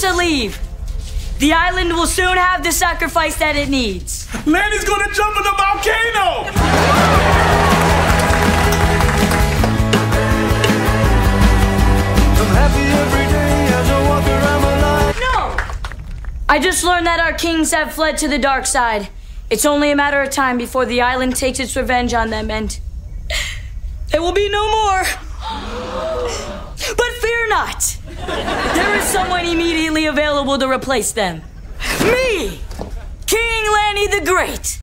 to leave. The island will soon have the sacrifice that it needs. Lanny's gonna jump in the volcano! No! I just learned that our kings have fled to the dark side. It's only a matter of time before the island takes its revenge on them, and there will be no more. But fear not. There is someone immediately available to replace them. Me! King Lanny the Great!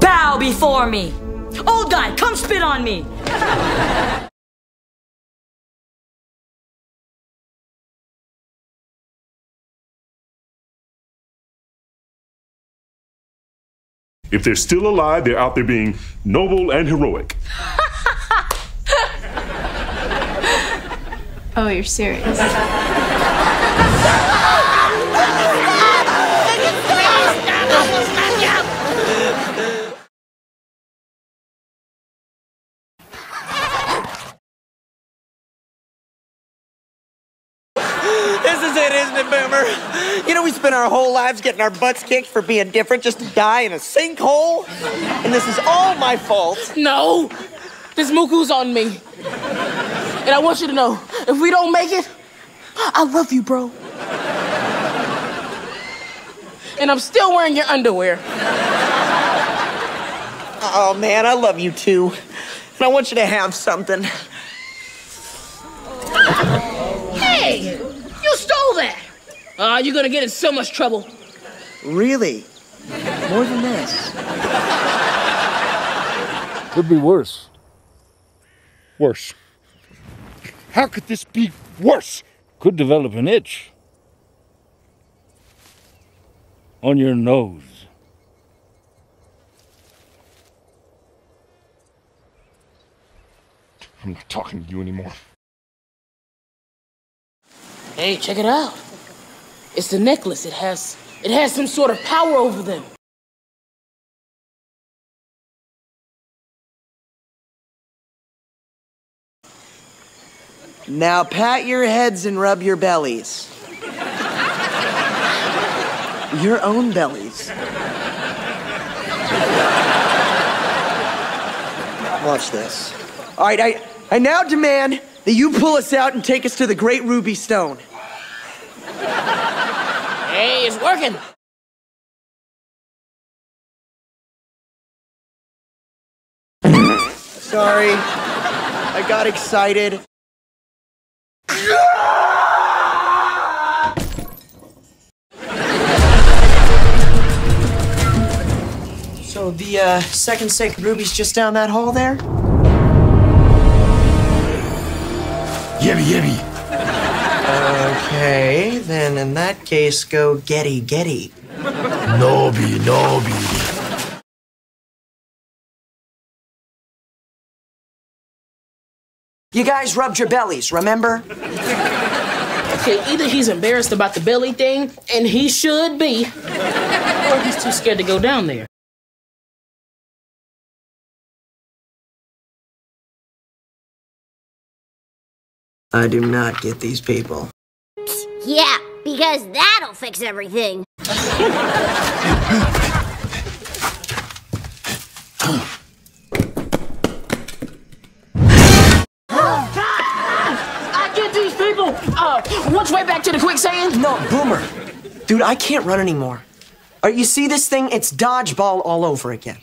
Bow before me! Old guy, come spit on me! If they're still alive, they're out there being noble and heroic. Oh, you're serious. Is it, isn't it, Boomer? You know, we spent our whole lives getting our butts kicked for being different just to die in a sinkhole. And this is all my fault. No! This Muku's on me. And I want you to know, if we don't make it, I love you, bro. And I'm still wearing your underwear. Oh, man, I love you too. And I want you to have something. Hey! You stole that! Ah, you're gonna get in so much trouble. Really? More than this. Could be worse. Worse. How could this be worse? Could develop an itch. On your nose. I'm not talking to you anymore. Hey, check it out. It's the necklace. It has it has some sort of power over them. Now pat your heads and rub your bellies. Your own bellies. Watch this. All right, I, I now demand that you pull us out and take us to the Great Ruby Stone. Hey, it's working. Sorry, I got excited. So the uh, second sacred ruby's just down that hall there? Yebby, yebby. Okay, then in that case, go getty getty. Nobi, nobi. You guys rubbed your bellies, remember? Okay, either he's embarrassed about the belly thing, and he should be, or he's too scared to go down there. I do not get these people. Yeah, because that'll fix everything. I get these people. Uh, which way back to the quicksand? No, Boomer. Dude, I can't run anymore. All right, you see this thing? It's dodgeball all over again.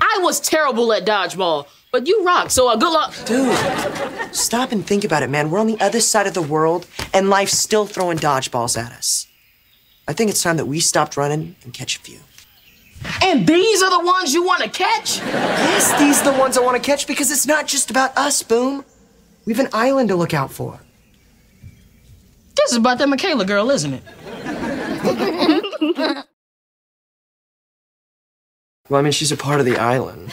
I was terrible at dodgeball, but you rock. So uh, good luck. Dude, stop and think about it, man. We're on the other side of the world, and life's still throwing dodgeballs at us. I think it's time that we stopped running and catch a few. And these are the ones you want to catch? Yes, these are the ones I want to catch because it's not just about us, Boom. We have an island to look out for. This is about that Mikayla girl, isn't it? Well, I mean, she's a part of the island.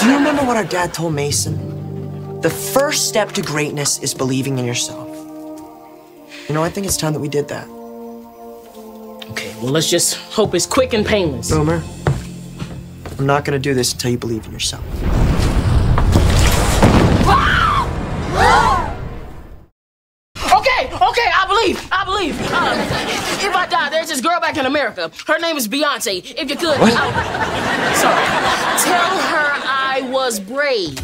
Do you remember what our dad told Mason? The first step to greatness is believing in yourself. You know, I think it's time that we did that. Okay, well, let's just hope it's quick and painless. Boomer, I'm not gonna do this until you believe in yourself. Okay, okay, I believe, I believe. Um, if I die, there's this girl back in America. Her name is Beyonce. If you could, I- sorry, tell her I was brave.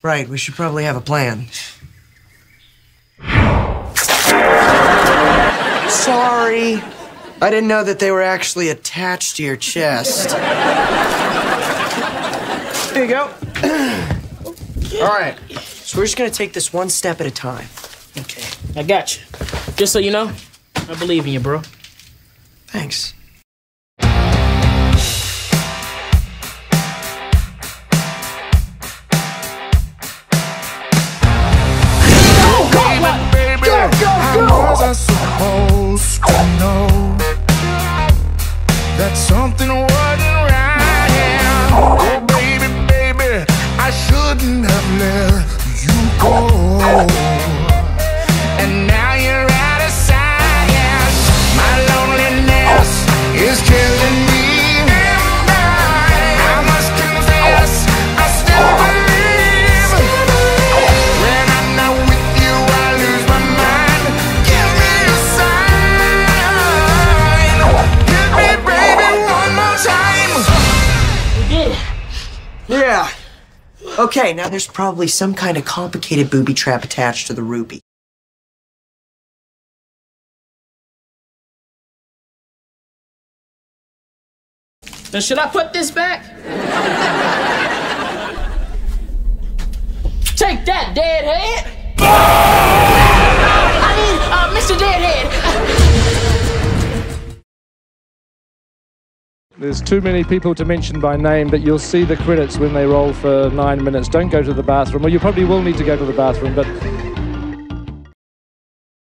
Right, we should probably have a plan. Sorry. I didn't know that they were actually attached to your chest. There you go. All right. So we're just gonna take this one step at a time. Okay, I got you. Just so you know, I believe in you, bro. Thanks. Oh, baby, baby, I shouldn't have let you go. Okay, now there's probably some kind of complicated booby trap attached to the ruby. Now, should I put this back? Take that, deadhead! There's too many people to mention by name, but you'll see the credits when they roll for nine minutes. Don't go to the bathroom. Well, you probably will need to go to the bathroom, but